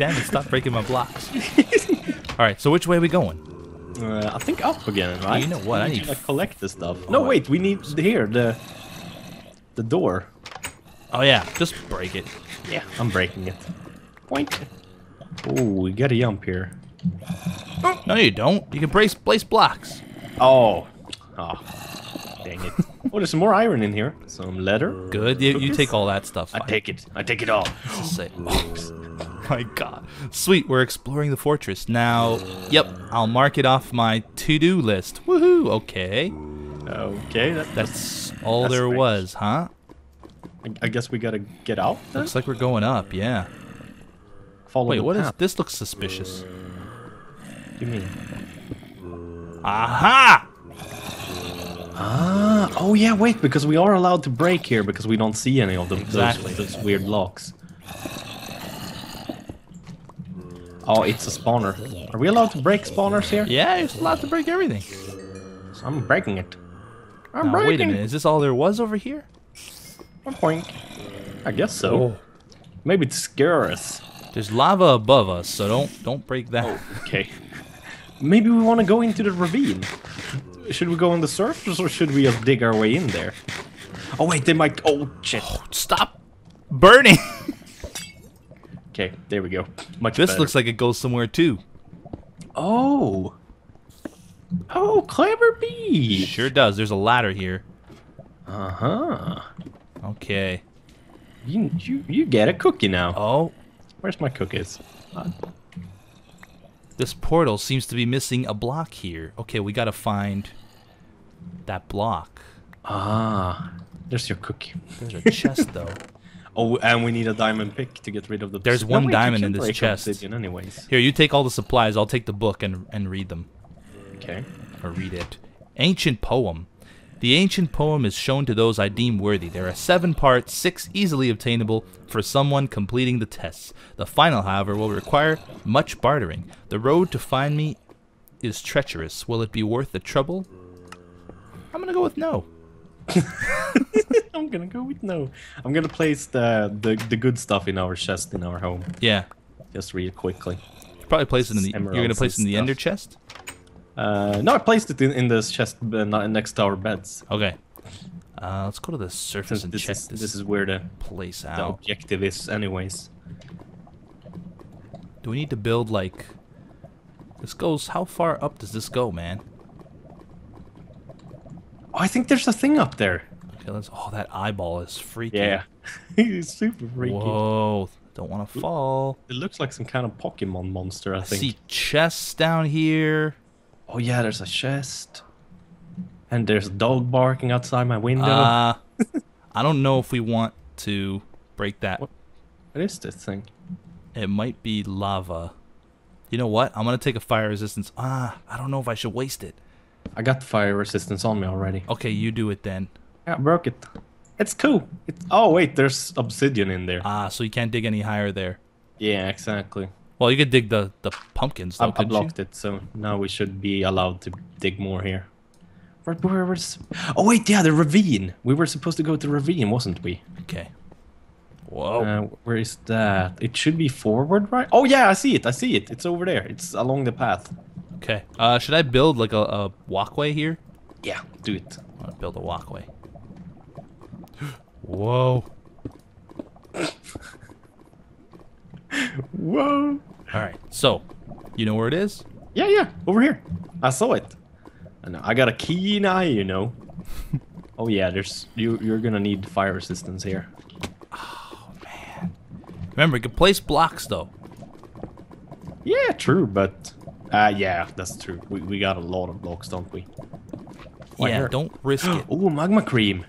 damn it, stop breaking my blocks. Alright, so which way are we going? Uh, I think up again, right? You know what, I need to collect the stuff. No, Oh, wait, we need here the the door. Oh yeah, just break it. Yeah, I'm breaking it. Point. Oh, we gotta jump here. No, you don't. You can place place blocks. Oh. Oh. Dang it. Oh, there's some more iron in here. Some leather. Good. You, you take all that stuff. I take it. I take it all. Oh my god. Sweet, we're exploring the fortress. Now, yep, I'll mark it off my to-do list. Woohoo, okay. Okay, that, That's all That's there strange. was, huh? I, guess we gotta get out then? Looks like we're going up, yeah. Follow Wait, what is this looks suspicious. What do you mean? Aha! Ah, oh yeah, wait, because we are allowed to break here because we don't see any of them. Exactly. Those, those weird locks. Oh, it's a spawner. Are we allowed to break spawners here? Yeah, you're allowed to break everything. I'm breaking it. I'm Now, breaking wait a minute, is this all there was over here? One point. I guess so. Oh. Maybe to scare us. There's lava above us, so don't don't break that. Okay. Maybe we want to go into the ravine. Should we go on the surface or should we just dig our way in there? Oh wait, they might. Oh shit. Oh, stop burning! Okay, there we go. Much this better. looks like it goes somewhere too. Oh. Oh, clever bee. Sure does. There's a ladder here. Uh huh. Okay. You, you you get a cookie now. Oh, Where's my cookies? this portal seems to be missing a block here. Okay, we gotta find that block. Ah, there's your cookie. There's a chest though. Oh, and we need a diamond pick to get rid of the. There's one you diamond in this chest. anyways. Here, you take all the supplies. I'll take the book and and read them Okay. or read it. Ancient poem. The ancient poem is shown to those I deem worthy. There are seven parts, six easily obtainable for someone completing the tests. The final, however, will require much bartering. The road to find me is treacherous. Will it be worth the trouble? I'm gonna go with no. I'm gonna go with no. I'm gonna place the, the the good stuff in our chest in our home. Yeah, Just real quickly. probably place it in the. You're gonna place it in the stuff. ender chest. Uh, no, I placed it in, in this chest uh, not next to our beds. Okay. Uh, let's go to the surface Since and this check is this, this is where the, place the out. objective is, anyways. Do we need to build like? This goes. How far up does this go, man? I think there's a thing up there. Okay, let's. Oh, that eyeball is freaky. Yeah, it's super freaky. Whoa! Don't want to fall. It looks like some kind of Pokemon monster. I I think. see chests down here. Oh yeah, there's a chest. And there's a dog barking outside my window. Uh, I don't know if we want to break that. What? what is this thing? It might be lava. You know what? I'm gonna take a fire resistance. Ah, I don't know if I should waste it. I got fire resistance on me already. Okay, you do it then. Yeah, I broke it. It's cool. It's, oh wait, there's obsidian in there. Ah, so you can't dig any higher there. yeah, exactly. Well, you could dig the the pumpkins though, I, I blocked you? it, so now we should be allowed to dig more here. Where, where was? Oh wait, yeah, the ravine. We were supposed to go to the ravine, wasn't we? Okay. Whoa. Uh, where is that? It should be forward, right? Oh yeah, I see it. I see it. It's over there. It's along the path. okay. Uh, should I build like a, a walkway here? Yeah, do it. I'm gonna build a walkway. Whoa. Whoa. All right. So, you know where it is? Yeah, yeah, over here. I saw it. I know. I got a keen eye, you know. oh yeah, there's you. You're gonna need fire resistance here. Remember, you can place blocks though. Yeah, true, but uh, yeah, that's true. We we got a lot of blocks, don't we? Why, yeah, here- don't risk it. Oh, magma cream.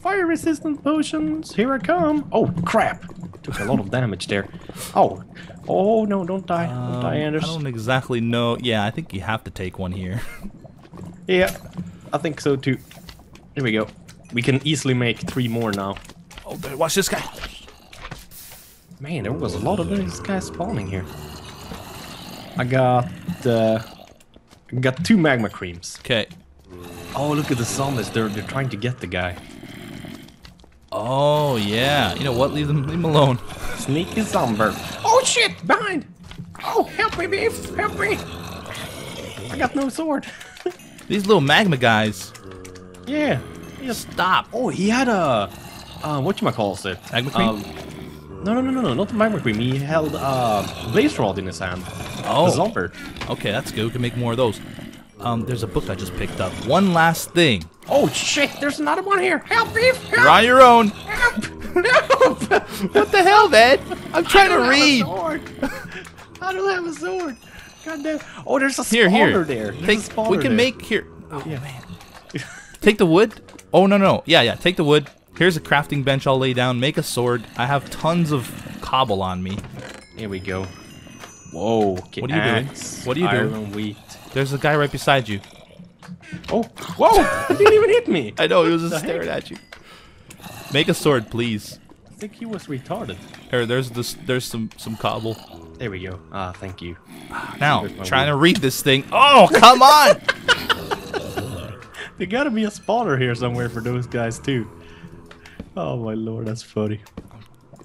Fire resistant potions. Here I come. Oh crap! Took a lot of damage there. Oh, oh no! Don't die! don't Um, die, I don't exactly know. Yeah, I think you have to take one here. Yeah, I think so too. Here we go. We can easily make three more now. oh, watch this guy. Man, there was a lot of these guys spawning here. I got uh, got two magma creams. Okay. Oh, look at the zombies. They're they're trying to get the guy. Oh yeah. You know what? Leave them. Leave them alone. Sneaky zombie. Oh shit! Behind! Oh, help me, beef! Help me! I got no sword. These little magma guys. yeah. Yes. Stop. Oh, he had a uh, what you might call it? Magma cream? Um, no, no, no, no, no, not the magma cream. He held a uh, blaze rod in his hand. Oh. The zomper. Okay, that's good. We can make more of those. Um, there's a book I just picked up. One last thing. Oh shit! There's another one here. Help, beef! Help! You're on your own. Help! Help! What the hell, man? I'm trying to I don't read. Have a sword. I don't have a sword. God damn. Oh, there's a Here, spawner here. there. There's Take, a spawner we can there. make here. Oh yeah. man. Take the wood. Oh no no. Yeah yeah. Take the wood. Here's a crafting bench I'll lay down. Make a sword. I have tons of cobble on me. Here we go. Whoa. Okay, What are you doing? What are you doing? wheat. There's a guy right beside you. Oh, whoa! he didn't even hit me. I know he was The just heck? staring at you. Make a sword, please. I think he was retarded. Here, there's this. There's some some cobble. There we go. Ah, thank you. Now, trying wood. to read this thing. Oh, come on! There gotta be a spawner here somewhere for those guys too. Oh my lord, that's funny.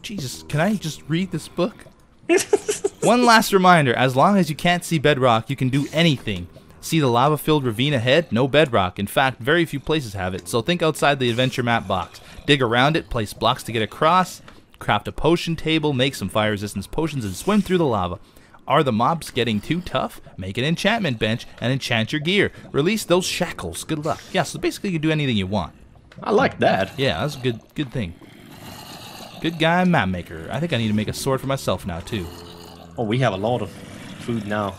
Jesus, can I just read this book? One last reminder as long as you can't see bedrock, you can do anything. See the lava filled ravine ahead? No bedrock. In fact, very few places have it, so think outside the adventure map box. Dig around it, place blocks to get across, craft a potion table, make some fire resistance potions, and swim through the lava. Are the mobs getting too tough? Make an enchantment bench and enchant your gear. Release those shackles. Good luck. Yeah, so basically you can do anything you want. I like that. Yeah, that's a good good thing. Good guy map maker. I think I need to make a sword for myself now too. Oh, we have a lot of food now.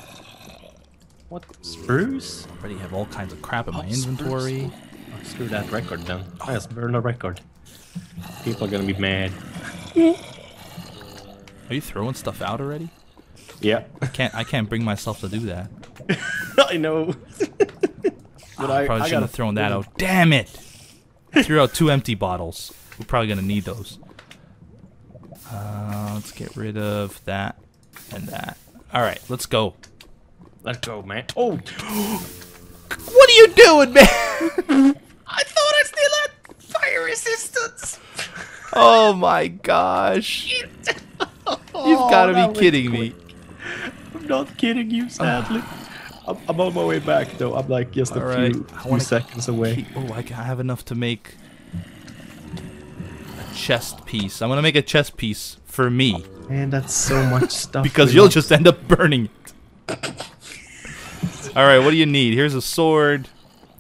What? Spruce? I Already have all kinds of crap in my Oh, spruce. inventory. Oh, screw that record then. I just burned a record. People are gonna be mad. Are you throwing stuff out already? Yeah. I can't I can't bring myself to do that. I know. but I probably shouldn't have thrown that out. Damn it! Threw out two empty bottles. We're probably gonna need those. Uh, let's get rid of that and that. All right, let's go. Let's go, man. Oh, What are you doing, man? I thought I still had fire resistance. oh my gosh! You've got to be kidding me. I'm not kidding you, sadly. I'm, I'm on my way back, though. I'm like just a All right, few, few seconds away. Keep- Oh, I have enough to make a chest piece. I'm gonna make a chest piece for me And that's so much stuff. because you'll want. just end up burning it. All right, what do you need? Here's a sword.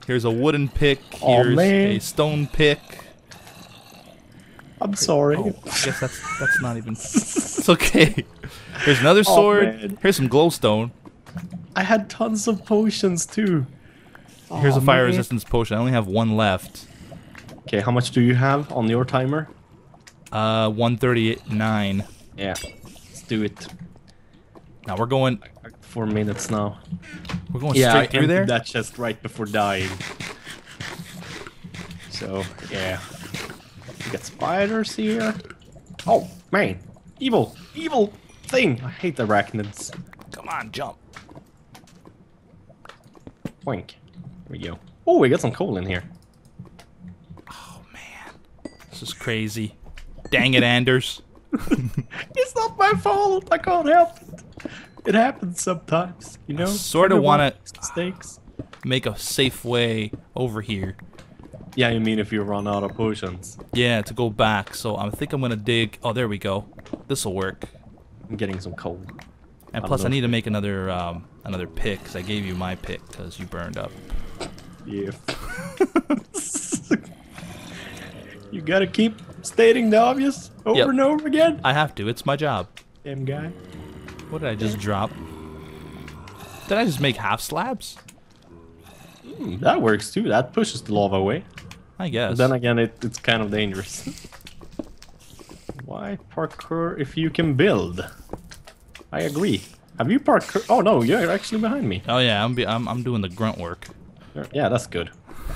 Here's a wooden pick. Here's a stone pick. I'm sorry. Oh, I guess that's that's not even. It's okay. Here's another sword. man. Here's some glowstone. I had tons of potions too. Here's Aw, a fire man. resistance potion. I only have one left. Okay, how much do you have on your timer? Uh, 139. Yeah, let's do it. Now we're going. Four minutes now. We're going yeah, I straight through emptied there. that chest right before dying. So yeah, we got spiders here. Oh man, evil, evil thing! I hate the arachnids. Come on, jump. Boink. Here we go. Oh, we got some coal in here. Oh man, this is crazy. Dang it, Anders. It's not my fault. I can't help it. It happens sometimes, you know. sorta wanna- mistakes. Make a safe way over here. Yeah, you mean if you run out of potions? Yeah, to go back. So I think I'm gonna dig. Oh, there we go. This will work. I'm getting some coal. And plus, I love need to make another um, another pick because I gave you my pick because you burned up. Yeah. you gotta keep stating the obvious over Yep. and over again. I have to. It's my job. Damn guy. What did I just drop? Did I just make half slabs? Hmm, that works too. That pushes the lava away. I guess. But then again, it, it's kind of dangerous. Why parkour if you can build? I agree. Have you parkour? Oh no, you're actually behind me. oh yeah, I'm, be, I'm I'm doing the grunt work. Yeah, that's good.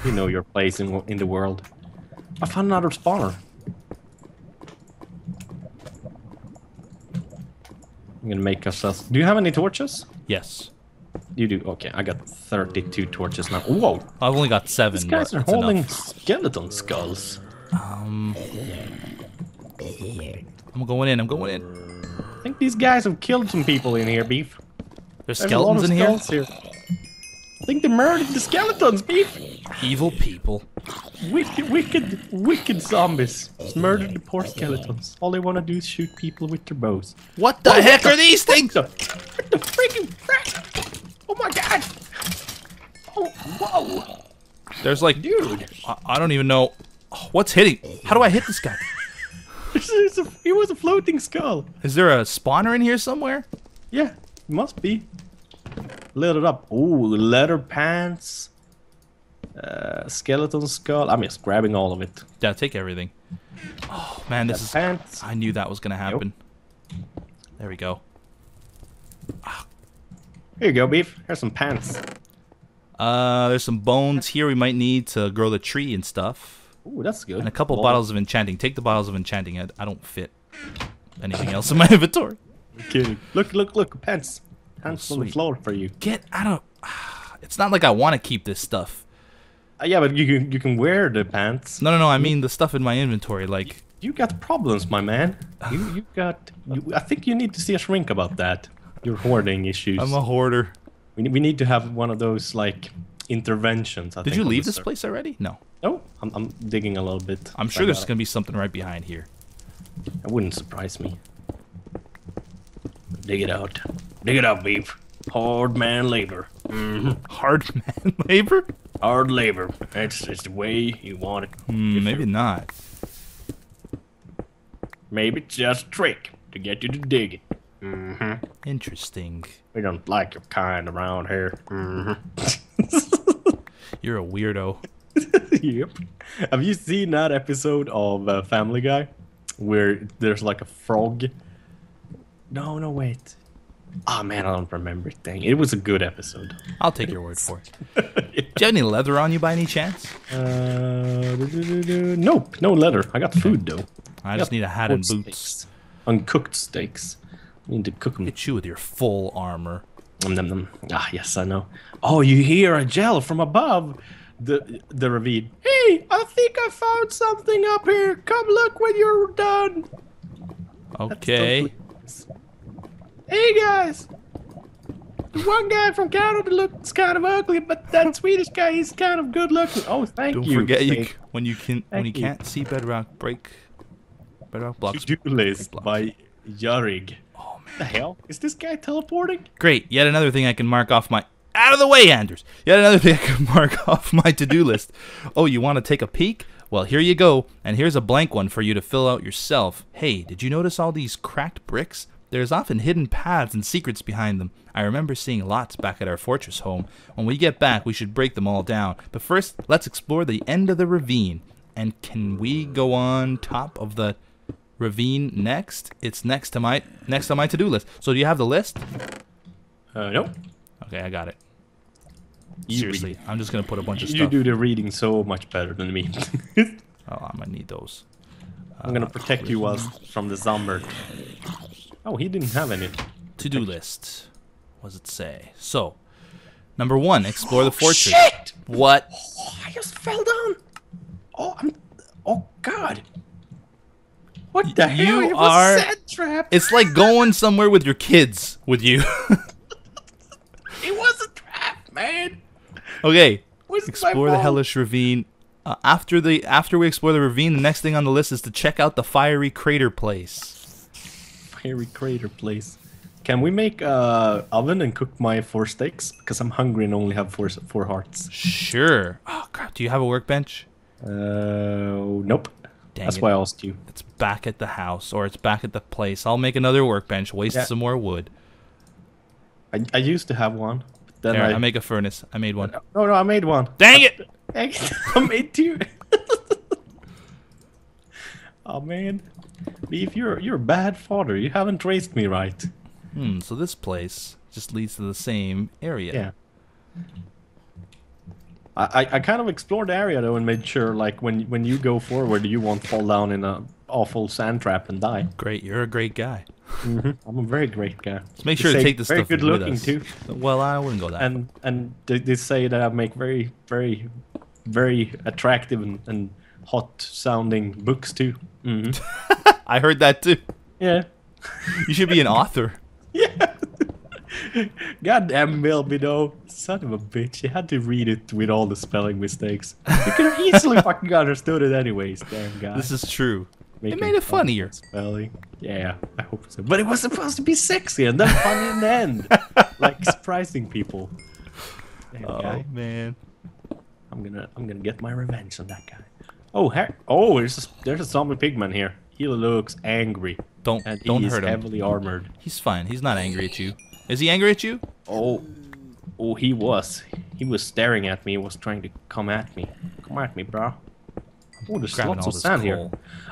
You know your place in in the world. I found another spawner. I'm gonna make us. us- Do you have any torches? Yes. You do. Okay, I got 32 torches now. Whoa! I've only got seven. These guys are holding enough. skeleton skulls. Um, I'm going in. I'm going in. Think these guys have killed some people in here, Beef. There's skeletons in here. here. I think they murdered the skeletons, Beef. Evil people. Wicked, wicked, wicked zombies. Murdered the poor skeletons. All they want to do is shoot people with their bows. What the heck are these things? What the, what the freaking frick? Oh my god! Oh, whoa! There's like, Dude! I, I don't even know. Oh, What's hitting? How do I hit this guy? A, it was a floating skull. Is there a spawner in here somewhere? Yeah, must be. Lit it up. Ooh, leather pants. Uh, skeleton skull. I'm just grabbing all of it. Yeah, take everything. Oh man, this is. Pants. I knew that was gonna happen. There we go. Here you go, beef. Here's some pants. Uh, there's some bones here we might need to grow the tree and stuff, Ooh, that's good. and a couple Well, bottles of enchanting. Take the bottles of enchanting. I, I don't fit anything else in my inventory. Kidding. Look, look, look, pants. Pants on the floor for you. Get out of. It's not like I want to keep this stuff. Uh, yeah, but you can you can wear the pants. No, no, no. I mean the stuff in my inventory. Like, You got problems, my man. You you got. You, I think you need to see a shrink about that. Your hoarding issues. I'm a hoarder. we, ne- we need to have one of those like interventions. I Did think, you leave this server. place already? No. No, I'm, I'm digging a little bit. I'm sure there's gonna be something right behind here. That wouldn't surprise me. Dig it out. Dig it out, beef. Hard man labor. hmm Hard man labor? Hard labor. That's, that's the way you want it. Hmm, maybe not. Maybe it's just a trick to get you to dig it. Mm -hmm. Interesting. We don't like your kind around here. hmm You're a weirdo. yep. Have you seen that episode of uh, Family Guy where there's like a frog? No, no, wait. Ah man, I don't remember. Dang, it was a good episode. I'll take your word for it. Do you have any leather on you by any chance? Uh, nope, no leather. I got food though. I just need a hat and boots. steaks. Uncooked steaks. I Need to cook them. Hit you with your full armor. Nom, nom, nom. Ah, yes, I know. Oh, you hear a yell from above the the ravine. Hey, I think I found something up here. Come look when you're done. Okay. Hey guys. The one guy from Canada looks kind of ugly, but that Swedish guy is kind of good looking. Oh, thank you. Don't forget you when you can when you you. can't see bedrock break bedrock blocks. To-do list blocks. by Yarig. Oh man. The hell? Is this guy teleporting? Great. Yet another thing I can mark off my out of the way, Anders. Yet another thing I can mark off my to-do list. Oh, you want to take a peek? Well, here you go, and here's a blank one for you to fill out yourself. Hey, did you notice all these cracked bricks? There's often hidden paths and secrets behind them. I remember seeing lots back at our fortress home. When we get back, we should break them all down. But first, let's explore the end of the ravine. And can we go on top of the ravine next? It's next to my next on my to-do list. So do you have the list? Uh, nope. Okay, I got it. You Seriously, read. I'm just gonna put a bunch of You stuff. do the reading so much better than me. Oh, I'm gonna need those. I'm gonna uh, protect you whilst from the zombie. Oh, he didn't have any. To-do list. What does it say? So, number one, explore the oh, fortress. Shit! What? Oh, I just fell down. Oh, I'm. Oh God. What the hell? You are-. It's like going somewhere with your kids with you. It was a trap, man. okay. What's my Explore the hellish ravine. Uh, after the after we explore the ravine, the next thing on the list is to check out the fiery crater place. Fiery crater place. Can we make a oven and cook my four steaks? Because I'm hungry and only have four four hearts. Sure. Oh crap! Do you have a workbench? Uh, nope. Dang That's it. why I asked you. It's back at the house or it's back at the place. I'll make another workbench. Waste Yeah. some more wood. I, I used to have one. Then There, I, I make a furnace. I made one. No, no, I made one. Dang it! Dang it, I made two. oh man, Beef, you're you're a bad father. You haven't raised me right. Hmm. So this place just leads to the same area. Yeah. I, I, I kind of explored the area though and made sure like when when you go forward you won't fall down in a awful sand trap and die. Great. You're a great guy. I'm a very great guy. Let's make sure to say take this very stuff good looking too. Well, I wouldn't go that. far. And and they, they say that I make very very very attractive and, and hot sounding books too. hmm I heard that too. Yeah. You should be an author. Yeah. Goddamn Milby though. Son of a bitch. You had to read it with all the spelling mistakes. You could have easily fucking understood it anyways, damn guy. This is true. Making made it fun funnier. Spelling. Yeah, I hope so. But it was supposed to be sexy and then funny in the end. like surprising people. Damn Oh guy. man. I'm gonna I'm gonna get my revenge on that guy. Oh heck oh there's a, there's a zombie pigman here. He looks angry. Don't And don't is hurt him. heavily armored. He's fine. He's not angry at you. Is he angry at you? Oh, oh, he was. He was staring at me. He was trying to come at me. Come at me, bro. Oh, there's Grabbing lots of this sand here.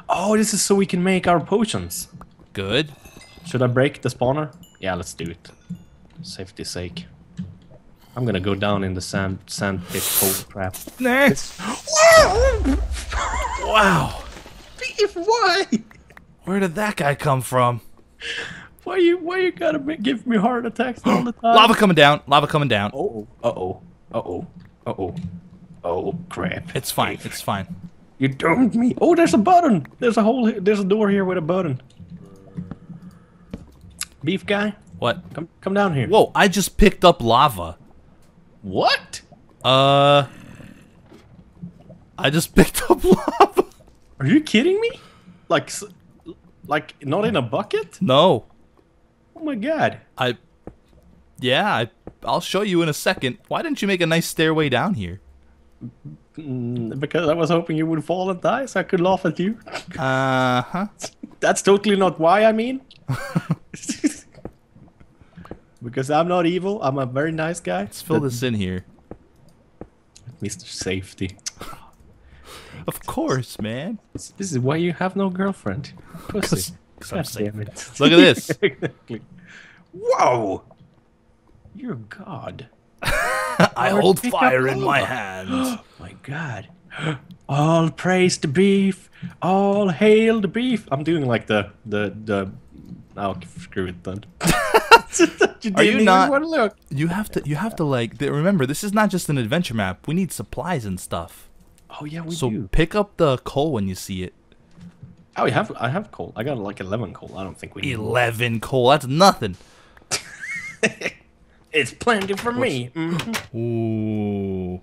Oh, this is so we can make our potions. Good. Should I break the spawner? Yeah, let's do it. Safety's sake. I'm gonna go down in the sand sand pit hole crap. Nice. Wow. Beef, why? Where did that guy come from? Why you why you gotta give me heart attacks all the time? Lava coming down. Lava coming down. Uh Oh, uh oh, uh oh, uh oh, oh crap! It's fine. It's fine. You doomed me. Oh, there's a button. There's a hole. There's a door here with a button. Beef guy, What? come come down here. Whoa! I just picked up lava. What? Uh. I just picked up lava. Are you kidding me? Like, like not in a bucket? No. Oh my god! I. Yeah, I, I'll show you in a second. Why didn't you make a nice stairway down here? Mm, because I was hoping you would fall and die, so I could laugh at you. Uh huh. That's totally not why I mean. because I'm not evil. I'm a very nice guy. Let's fill this in here. Mr. Safety. Of course, man. This is why you have no girlfriend. Pussy. 'Cause- 'cause I'm damn it. Look at this. exactly. Whoa! You're God. I hold fire in my hands. My God. All praise the beef. All hail the beef. I'm doing like the the the. Oh, screw it then. you Are you look. You have to. You have to like. Remember, this is not just an adventure map. We need supplies and stuff. Oh yeah, we so do. pick up the coal when you see it. Oh, you have. I have coal. I got like 11 coal. I don't think we need. Eleven coal. That's nothing. It's plenty for me. Mhm. Ooh.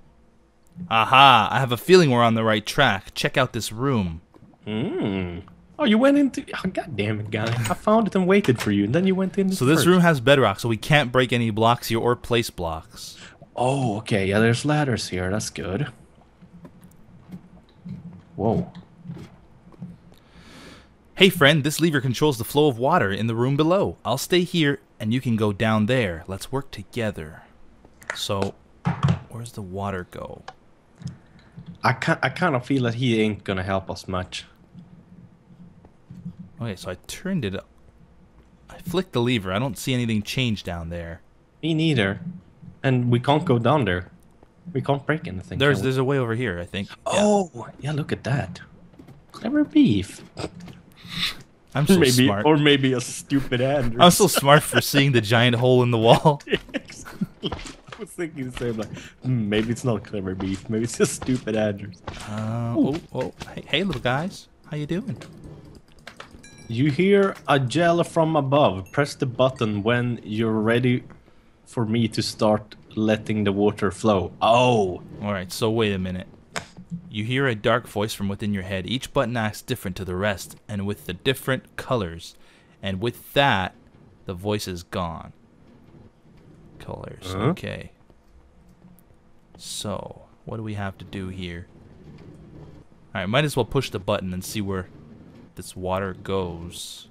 Aha! I have a feeling we're on the right track. Check out this room. Mm. Oh, you went into. Oh, God damn it, guy! I found it and waited for you, and then you went in. So this first. room has bedrock, so we can't break any blocks here or place blocks. Oh, okay. Yeah, there's ladders here. That's good. Whoa. Hey friend, this lever controls the flow of water in the room below. I'll stay here and you can go down there. Let's work together. So, where's the water go? I can I kind of feel that he ain't gonna help us much. Okay, so I turned it up. I flicked the lever. I don't see anything change down there. Me neither. And we can't go down there. We can't break anything. There's there's a way over here, I think. Yeah. Oh, yeah. Look at that. Clever beef. I'm so maybe, smart. or maybe a stupid Andrew. I'm so smart for seeing the giant hole in the wall. I was thinking the same. Like, hmm, maybe it's not clever beef. Maybe it's just stupid Anders. Uh, oh, oh, hey, hey, little guys, how you doing? You hear a yell from above. Press the button when you're ready for me to start letting the water flow. Oh, All right, so wait a minute. You hear a dark voice from within your head. Each button acts different to the rest, and with the different colors. And with that, the voice is gone. Colors. Huh? Okay. So, what do we have to do here? All right, might as well push the button and see where this water goes.